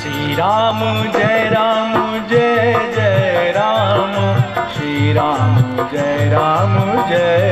श्रीरम जय राम जय जय राम। श्रीरम जय राम जय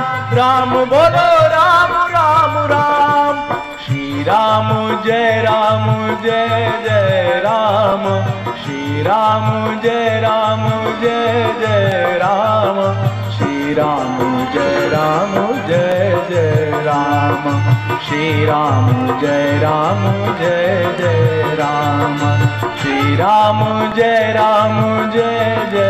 राम राम राम बोलो राम राम राम श्री राम जय राम जय जय राम श्री राम जय राम जय जय राम श्री राम जय राम जय जय राम श्री राम जय राम जय जय राम श्री राम जय राम जय जय राम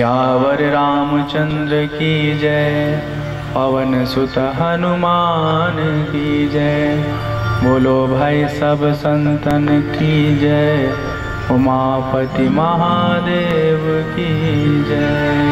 सियावर रामचंद्र की जय। पवन सुत हनुमान की जय। बोलो भाई सब संतन की जय। उमापति महादेव की जय।